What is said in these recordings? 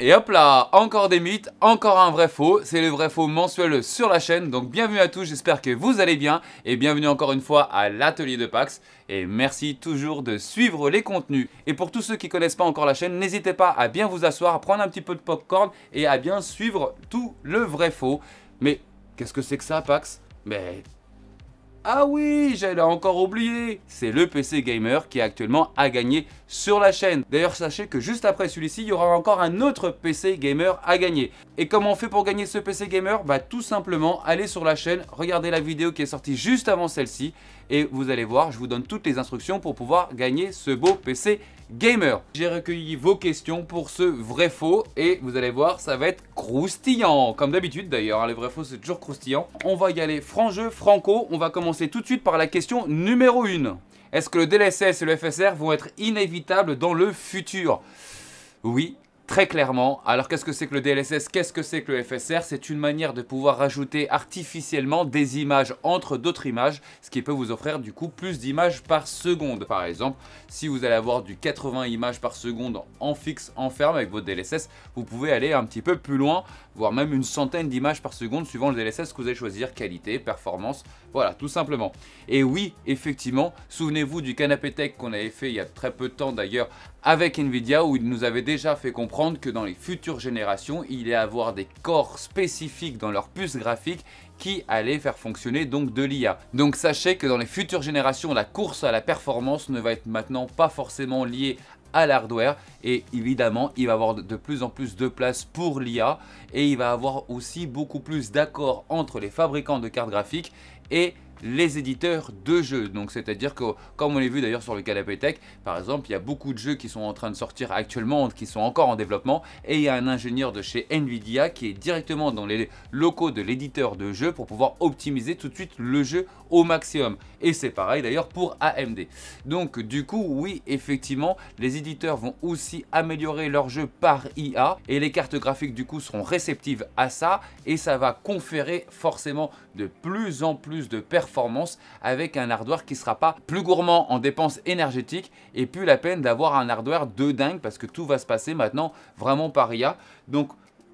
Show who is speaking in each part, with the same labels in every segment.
Speaker 1: Et hop là, encore des mythes, encore un vrai faux, c'est le vrai faux mensuel sur la chaîne, donc bienvenue à tous, j'espère que vous allez bien, et bienvenue encore une fois à l'atelier de Pax, et merci toujours de suivre les contenus. Et pour tous ceux qui connaissent pas encore la chaîne, n'hésitez pas à bien vous asseoir, à prendre un petit peu de popcorn, et à bien suivre tout le vrai faux. Mais qu'est-ce que c'est que ça Pax? Mais ah oui, j'allais encore oublié C'est le PC Gamer qui actuellement a gagné sur la chaîne. D'ailleurs, sachez que juste après celui-ci, il y aura encore un autre PC Gamer à gagner. Et comment on fait pour gagner ce PC Gamer? Bah tout simplement, allez sur la chaîne, regardez la vidéo qui est sortie juste avant celle-ci et vous allez voir, je vous donne toutes les instructions pour pouvoir gagner ce beau PC Gamer. J'ai recueilli vos questions pour ce vrai faux et vous allez voir, ça va être croustillant. Comme d'habitude d'ailleurs, hein, les vrais faux c'est toujours croustillant. On va y aller franc jeu, franco. On va commencer tout de suite par la question numéro 1. Est-ce que le DLSS et le FSR vont être inévitables dans le futur? Oui, Très clairement, alors qu'est-ce que c'est que le DLSS Qu'est-ce que c'est que le FSR C'est une manière de pouvoir rajouter artificiellement des images entre d'autres images, ce qui peut vous offrir du coup plus d'images par seconde. Par exemple, si vous allez avoir du 80 images par seconde en fixe, en ferme avec votre DLSS, vous pouvez aller un petit peu plus loin, voire même une centaine d'images par seconde suivant le DLSS que vous allez choisir, qualité, performance, voilà, tout simplement. Et oui, effectivement, souvenez-vous du canapé tech qu'on avait fait il y a très peu de temps d'ailleurs avec Nvidia où il nous avait déjà fait comprendre que dans les futures générations, il allait avoir des corps spécifiques dans leur puce graphique qui allaient faire fonctionner donc de l'IA. Donc sachez que dans les futures générations, la course à la performance ne va être maintenant pas forcément liée à l'hardware. Et évidemment il va avoir de plus en plus de place pour l'IA et il va avoir aussi beaucoup plus d'accords entre les fabricants de cartes graphiques et les éditeurs de jeux. Donc c'est-à-dire que, comme on l'a vu d'ailleurs sur le canapé tech, par exemple, il y a beaucoup de jeux qui sont en train de sortir actuellement, qui sont encore en développement, et il y a un ingénieur de chez Nvidia qui est directement dans les locaux de l'éditeur de jeux pour pouvoir optimiser tout de suite le jeu au maximum. Et c'est pareil d'ailleurs pour AMD. Donc du coup, oui, effectivement, les éditeurs vont aussi améliorer leur jeu par IA, et les cartes graphiques du coup seront réceptives à ça, et ça va conférer forcément de plus en plus de performance avec un hardware qui sera pas plus gourmand en dépenses énergétiques et plus la peine d'avoir un hardware de dingue parce que tout va se passer maintenant vraiment par IA. Donc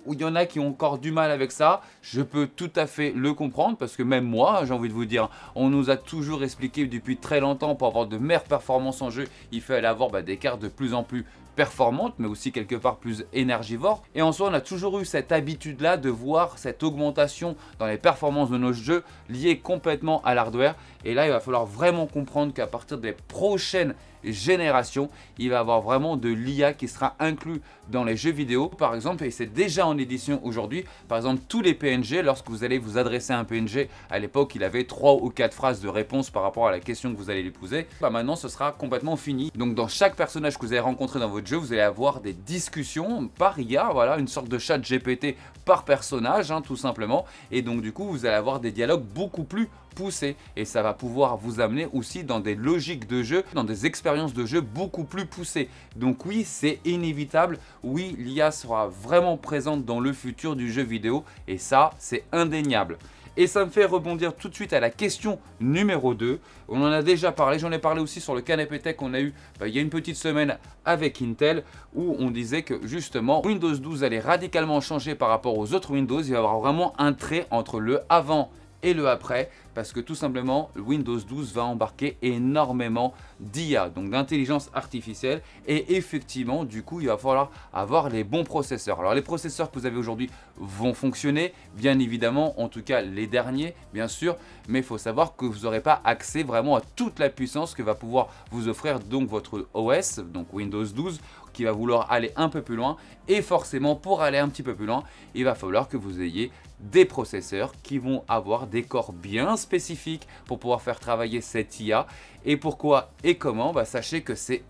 Speaker 1: il y en a qui ont encore du mal avec ça, je peux tout à fait le comprendre parce que même moi, j'ai envie de vous dire, on nous a toujours expliqué depuis très longtemps pour avoir de meilleures performances en jeu, il fallait avoir bah, des cartes de plus en plus performante, mais aussi quelque part plus énergivore. Et en soi, on a toujours eu cette habitude-là de voir cette augmentation dans les performances de nos jeux liées complètement à l'hardware. Et là, il va falloir vraiment comprendre qu'à partir des prochaines génération, il va avoir vraiment de l'IA qui sera inclus dans les jeux vidéo. Par exemple, et c'est déjà en édition aujourd'hui, par exemple tous les PNG, lorsque vous allez vous adresser à un PNG, à l'époque il avait trois ou quatre phrases de réponse par rapport à la question que vous allez lui poser, bah maintenant ce sera complètement fini. Donc dans chaque personnage que vous allez rencontrer dans votre jeu, vous allez avoir des discussions par IA, voilà, une sorte de chat GPT par personnage, hein, tout simplement. Et donc du coup, vous allez avoir des dialogues beaucoup plus poussés. Et ça va pouvoir vous amener aussi dans des logiques de jeu, dans des expériences de jeu beaucoup plus poussées. Donc oui, c'est inévitable. Oui, l'IA sera vraiment présente dans le futur du jeu vidéo. Et ça, c'est indéniable. Et ça me fait rebondir tout de suite à la question numéro 2. On en a déjà parlé, j'en ai parlé aussi sur le canapé tech qu'on a eu bah, il y a une petite semaine avec Intel où on disait que justement Windows 12 allait radicalement changer par rapport aux autres Windows. Il va y avoir vraiment un trait entre le avant et le après parce que tout simplement Windows 12 va embarquer énormément d'IA, donc d'intelligence artificielle. Et effectivement du coup il va falloir avoir les bons processeurs. Alors les processeurs que vous avez aujourd'hui vont fonctionner bien évidemment, en tout cas les derniers bien sûr, mais il faut savoir que vous n'aurez pas accès vraiment à toute la puissance que va pouvoir vous offrir donc votre OS, donc Windows 12 qui va vouloir aller un peu plus loin. Et forcément pour aller un petit peu plus loin il va falloir que vous ayez des processeurs qui vont avoir des corps bien spécifiques pour pouvoir faire travailler cette IA. Et pourquoi et comment? Bah, Sachez que c'est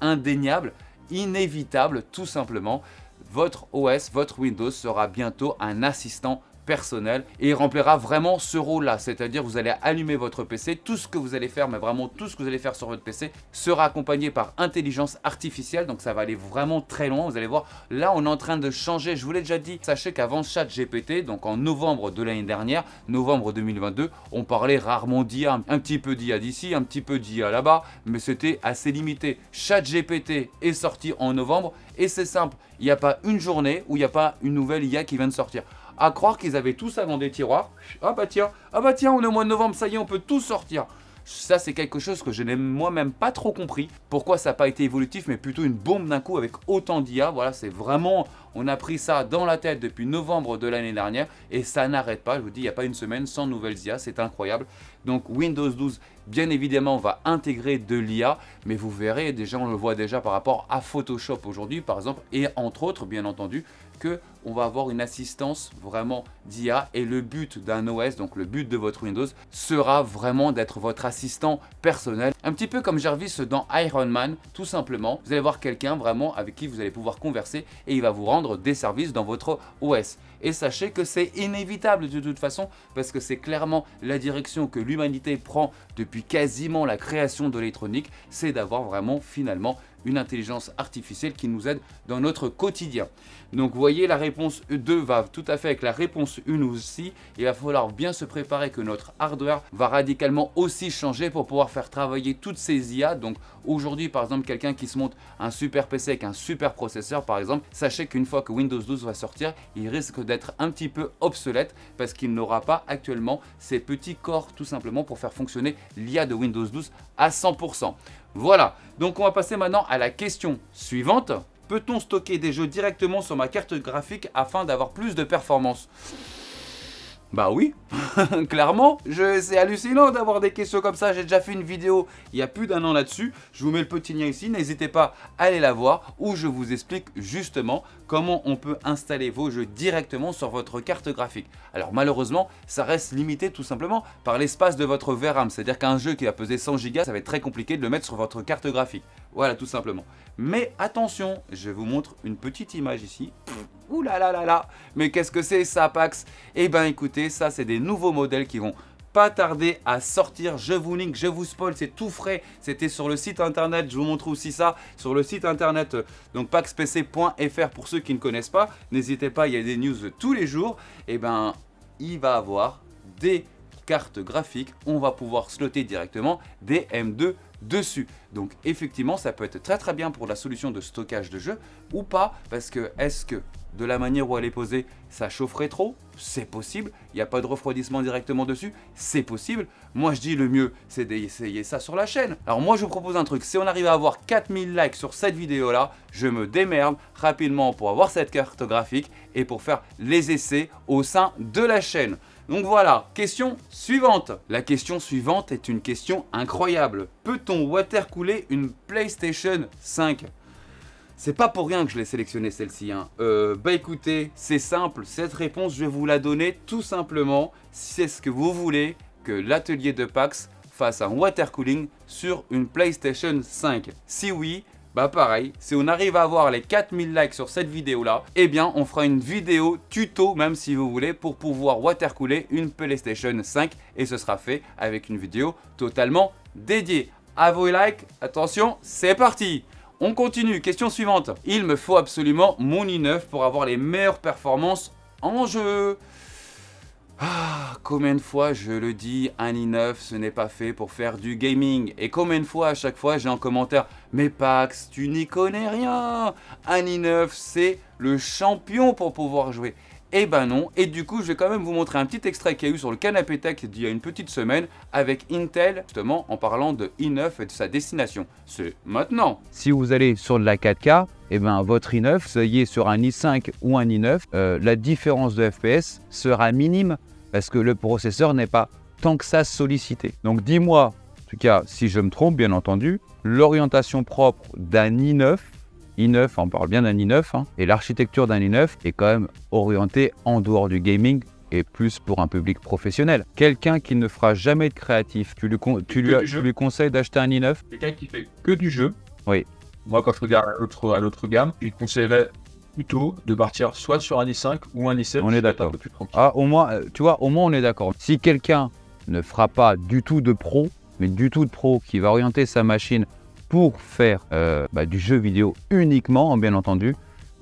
Speaker 1: indéniable, inévitable tout simplement. Votre OS, votre Windows sera bientôt un assistant personnel et il remplira vraiment ce rôle-là. C'est-à-dire vous allez allumer votre PC, tout ce que vous allez faire, mais vraiment tout ce que vous allez faire sur votre PC sera accompagné par intelligence artificielle. Donc ça va aller vraiment très loin. Vous allez voir, là on est en train de changer. Je vous l'ai déjà dit, sachez qu'avant ChatGPT, donc en novembre de l'année dernière, novembre 2022, on parlait rarement d'IA, un petit peu d'IA d'ici, un petit peu d'IA là-bas, mais c'était assez limité. ChatGPT est sorti en novembre et c'est simple, il n'y a pas une journée où il n'y a pas une nouvelle IA qui vient de sortir. À croire qu'ils avaient tout ça dans des tiroirs. Ah bah tiens, ah bah tiens, on est au mois de novembre, ça y est, on peut tout sortir. Ça, c'est quelque chose que je n'ai moi-même pas trop compris. Pourquoi ça n'a pas été évolutif, mais plutôt une bombe d'un coup avec autant d'IA. Voilà, c'est vraiment, on a pris ça dans la tête depuis novembre de l'année dernière et ça n'arrête pas. Je vous dis, il n'y a pas une semaine sans nouvelles IA, c'est incroyable. Donc Windows 12, bien évidemment, va intégrer de l'IA, mais vous verrez, déjà, on le voit déjà par rapport à Photoshop aujourd'hui, par exemple, et entre autres, bien entendu, que on va avoir une assistance vraiment d'IA et le but d'un OS, donc le but de votre Windows, sera vraiment d'être votre assistant personnel. Un petit peu comme Jarvis dans Iron Man, tout simplement. Vous allez voir quelqu'un vraiment avec qui vous allez pouvoir converser et il va vous rendre des services dans votre OS. Et sachez que c'est inévitable de toute façon parce que c'est clairement la direction que l'humanité prend depuis quasiment la création de l'électronique, c'est d'avoir vraiment finalement une intelligence artificielle qui nous aide dans notre quotidien. Donc vous voyez, la réponse 2 va tout à fait avec la réponse 1 aussi. Il va falloir bien se préparer que notre hardware va radicalement aussi changer pour pouvoir faire travailler toutes ces IA. Donc aujourd'hui, par exemple, quelqu'un qui se monte un super PC avec un super processeur, par exemple, sachez qu'une fois que Windows 12 va sortir, il risque d'être un petit peu obsolète parce qu'il n'aura pas actuellement ces petits corps tout simplement pour faire fonctionner l'IA de Windows 12 à 100%. Voilà, donc on va passer maintenant à la question suivante. Peut-on stocker des jeux directement sur ma carte graphique afin d'avoir plus de performance bah oui, clairement, c'est hallucinant d'avoir des questions comme ça. J'ai déjà fait une vidéo il y a plus d'un an là-dessus. Je vous mets le petit lien ici, n'hésitez pas à aller la voir où je vous explique justement comment on peut installer vos jeux directement sur votre carte graphique. Alors malheureusement, ça reste limité tout simplement par l'espace de votre VRAM. C'est-à-dire qu'un jeu qui va peser 100 Go, ça va être très compliqué de le mettre sur votre carte graphique. Voilà, tout simplement. Mais attention, je vous montre une petite image ici. Ouh là là là Mais qu'est-ce que c'est ça, Pax? Eh ben écoutez, ça c'est des nouveaux modèles qui vont pas tarder à sortir. Je vous link, je vous spoil, c'est tout frais. C'était sur le site internet, je vous montre aussi ça sur le site internet donc paxpc.fr pour ceux qui ne connaissent pas. N'hésitez pas, il y a des news tous les jours. Eh ben, il va avoir des cartes graphiques. On va pouvoir slotter directement des M2 dessus. Donc effectivement, ça peut être très très bien pour la solution de stockage de jeu ou pas, parce que est-ce que de la manière où elle est posée, ça chaufferait trop C'est possible. Il n'y a pas de refroidissement directement dessus C'est possible. Moi je dis le mieux, c'est d'essayer ça sur la chaîne. Alors moi je vous propose un truc, si on arrive à avoir 4000 likes sur cette vidéo là, je me démerde rapidement pour avoir cette carte graphique et pour faire les essais au sein de la chaîne. Donc voilà, question suivante. La question suivante est une question incroyable. Peut-on watercooler une PlayStation 5 c'est pas pour rien que je l'ai sélectionné celle-ci. Hein. Euh, bah écoutez, c'est simple, cette réponse je vais vous la donner tout simplement si c'est ce que vous voulez que l'atelier de Pax fasse un watercooling sur une PlayStation 5. Si oui, bah pareil, si on arrive à avoir les 4000 likes sur cette vidéo là, eh bien on fera une vidéo tuto même si vous voulez pour pouvoir watercooler une PlayStation 5 et ce sera fait avec une vidéo totalement dédiée. À vos likes, attention, c'est parti on continue, question suivante. Il me faut absolument mon i9 pour avoir les meilleures performances en jeu. Ah, combien de fois je le dis, un i9 ce n'est pas fait pour faire du gaming Et combien de fois à chaque fois j'ai en commentaire Mais Pax, tu n'y connais rien Un i9 c'est le champion pour pouvoir jouer eh ben non, et du coup je vais quand même vous montrer un petit extrait qu'il y a eu sur le canapé tech d'il y a une petite semaine avec Intel, justement en parlant de i9 et de sa destination. C'est maintenant
Speaker 2: Si vous allez sur de la 4K, eh ben votre i9, ça y est sur un i5 ou un i9, euh, la différence de FPS sera minime parce que le processeur n'est pas tant que ça sollicité. Donc dis-moi, en tout cas si je me trompe bien entendu, l'orientation propre d'un i9 i9, on parle bien d'un i9, hein, et l'architecture d'un i9 est quand même orientée en dehors du gaming et plus pour un public professionnel. Quelqu'un qui ne fera jamais de créatif, tu lui, tu lui, conseilles d'acheter un
Speaker 3: i9 Quelqu'un qui fait que du jeu.
Speaker 2: Oui.
Speaker 3: Moi, quand je regarde à l'autre gamme, je lui conseillerais plutôt de partir soit sur un i5 ou un i7.
Speaker 2: On est d'accord. Ah, au moins, euh, tu vois, au moins on est d'accord. Si quelqu'un ne fera pas du tout de pro, mais du tout de pro, qui va orienter sa machine pour faire euh, bah, du jeu vidéo uniquement, bien entendu,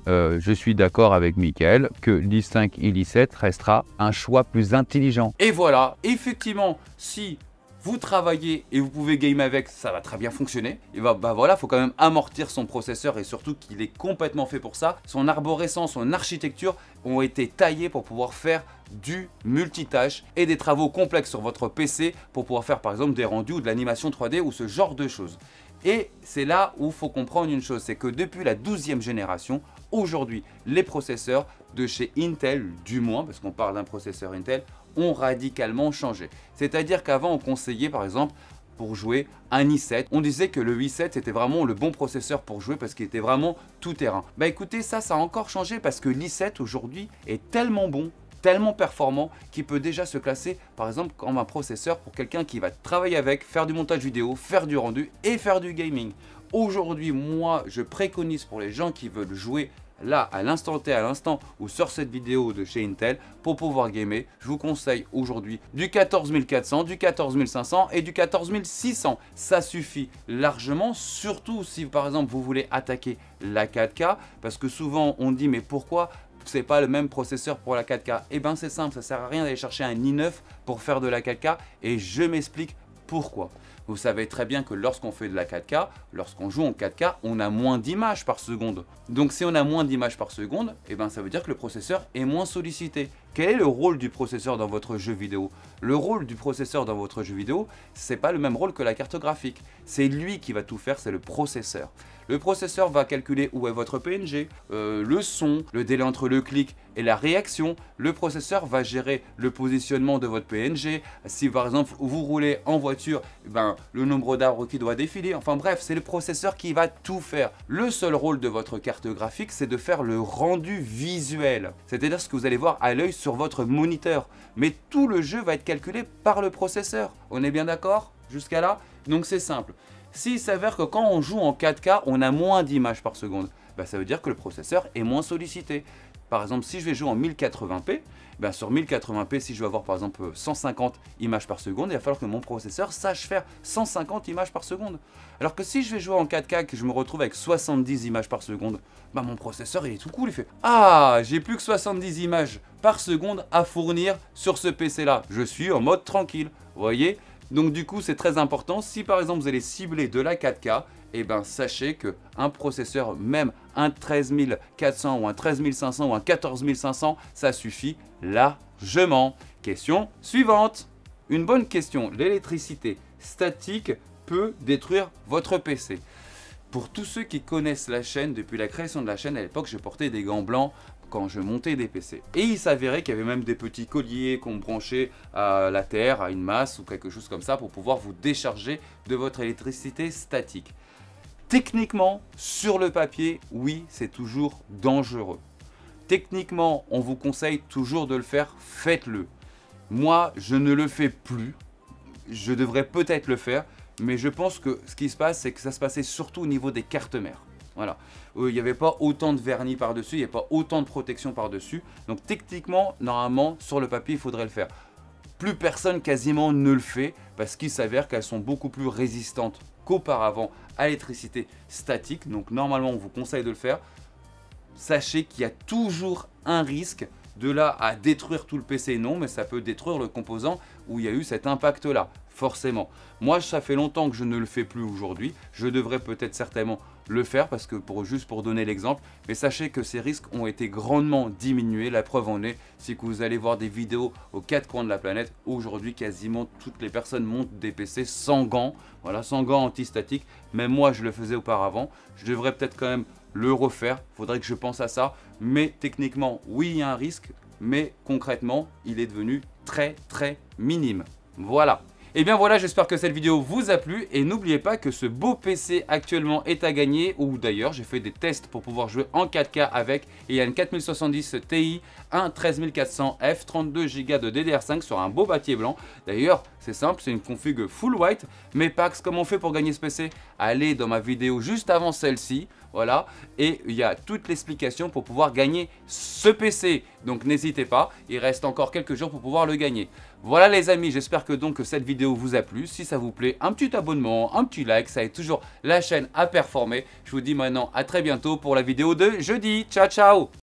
Speaker 2: euh, je suis d'accord avec Michael que l'i5 et l'i7 restera un choix plus intelligent.
Speaker 1: Et voilà, effectivement, si vous travaillez et vous pouvez game avec, ça va très bien fonctionner. Et bah, bah voilà, faut quand même amortir son processeur et surtout qu'il est complètement fait pour ça. Son arborescence, son architecture ont été taillés pour pouvoir faire du multitâche et des travaux complexes sur votre PC pour pouvoir faire par exemple des rendus ou de l'animation 3D ou ce genre de choses. Et c'est là où il faut comprendre une chose, c'est que depuis la 12e génération, aujourd'hui, les processeurs de chez Intel, du moins, parce qu'on parle d'un processeur Intel, ont radicalement changé. C'est-à-dire qu'avant, on conseillait par exemple pour jouer un i7. On disait que le i7 c'était vraiment le bon processeur pour jouer parce qu'il était vraiment tout terrain. Bah écoutez, ça, ça a encore changé parce que l'i7 aujourd'hui est tellement bon tellement performant qu'il peut déjà se classer par exemple comme un processeur pour quelqu'un qui va travailler avec, faire du montage vidéo, faire du rendu et faire du gaming. Aujourd'hui, moi, je préconise pour les gens qui veulent jouer là, à l'instant T, à l'instant ou sur cette vidéo de chez Intel, pour pouvoir gamer, je vous conseille aujourd'hui du 14400, du 14500 et du 14600. Ça suffit largement, surtout si par exemple vous voulez attaquer la 4K, parce que souvent on dit mais pourquoi c'est pas le même processeur pour la 4K Eh bien c'est simple, ça sert à rien d'aller chercher un i9 pour faire de la 4K et je m'explique pourquoi. Vous savez très bien que lorsqu'on fait de la 4K, lorsqu'on joue en 4K, on a moins d'images par seconde. Donc si on a moins d'images par seconde, eh ben ça veut dire que le processeur est moins sollicité. Quel est le rôle du processeur dans votre jeu vidéo? Le rôle du processeur dans votre jeu vidéo, c'est pas le même rôle que la carte graphique. C'est lui qui va tout faire, c'est le processeur. Le processeur va calculer où est votre PNG, euh, le son, le délai entre le clic et la réaction. Le processeur va gérer le positionnement de votre PNG. Si par exemple vous roulez en voiture, ben, le nombre d'arbres qui doit défiler. Enfin bref, c'est le processeur qui va tout faire. Le seul rôle de votre carte graphique, c'est de faire le rendu visuel. C'est-à-dire ce que vous allez voir à l'œil votre moniteur. Mais tout le jeu va être calculé par le processeur. On est bien d'accord jusqu'à là? Donc c'est simple. S'il s'avère que quand on joue en 4K, on a moins d'images par seconde, bah, ça veut dire que le processeur est moins sollicité. Par exemple, si je vais jouer en 1080p, ben sur 1080p, si je veux avoir par exemple 150 images par seconde, il va falloir que mon processeur sache faire 150 images par seconde. Alors que si je vais jouer en 4K et que je me retrouve avec 70 images par seconde, ben mon processeur il est tout cool, il fait Ah, j'ai plus que 70 images par seconde à fournir sur ce PC là. Je suis en mode tranquille. Voyez donc du coup, c'est très important. Si par exemple vous allez cibler de la 4K, et ben sachez que un processeur, même un 13400 ou un 13500 ou un 14500, ça suffit largement. Question suivante. Une bonne question. L'électricité statique peut détruire votre PC. Pour tous ceux qui connaissent la chaîne, depuis la création de la chaîne, à l'époque, je portais des gants blancs quand je montais des PC. Et il s'avérait qu'il y avait même des petits colliers qu'on branchait à la terre, à une masse ou quelque chose comme ça pour pouvoir vous décharger de votre électricité statique. Techniquement, sur le papier, oui, c'est toujours dangereux. Techniquement, on vous conseille toujours de le faire, faites-le. Moi, je ne le fais plus. Je devrais peut-être le faire, mais je pense que ce qui se passe, c'est que ça se passait surtout au niveau des cartes mères. Voilà. Euh, il n'y avait pas autant de vernis par-dessus, il n'y avait pas autant de protection par-dessus. Donc techniquement, normalement, sur le papier, il faudrait le faire. Plus personne quasiment ne le fait parce qu'il s'avère qu'elles sont beaucoup plus résistantes qu'auparavant à l'électricité statique. Donc normalement, on vous conseille de le faire. Sachez qu'il y a toujours un risque de là à détruire tout le PC, non, mais ça peut détruire le composant où il y a eu cet impact-là, forcément. Moi, ça fait longtemps que je ne le fais plus aujourd'hui. Je devrais peut-être certainement le faire parce que pour juste pour donner l'exemple, mais sachez que ces risques ont été grandement diminués. La preuve en est, c'est que vous allez voir des vidéos aux quatre coins de la planète. Aujourd'hui, quasiment toutes les personnes montent des PC sans gants, voilà, sans gants antistatiques. Même moi, je le faisais auparavant. Je devrais peut-être quand même le refaire. Faudrait que je pense à ça. Mais techniquement, oui, il y a un risque. Mais concrètement, il est devenu très très minime. Voilà. Et bien voilà, j'espère que cette vidéo vous a plu et n'oubliez pas que ce beau PC actuellement est à gagner ou d'ailleurs j'ai fait des tests pour pouvoir jouer en 4K avec et il y a une 4070 Ti, un 13400F, 32Go de DDR5 sur un beau papier blanc. D'ailleurs, C'est simple, c'est une config full white. Mais Pax, comment on fait pour gagner ce PC Allez dans ma vidéo juste avant celle-ci. Voilà, et il y a toute l'explication pour pouvoir gagner ce PC. Donc n'hésitez pas, il reste encore quelques jours pour pouvoir le gagner. Voilà les amis, j'espère que donc cette vidéo vous a plu. Si ça vous plaît, un petit abonnement, un petit like, ça aide toujours la chaîne à performer. Je vous dis maintenant à très bientôt pour la vidéo de jeudi. Ciao ciao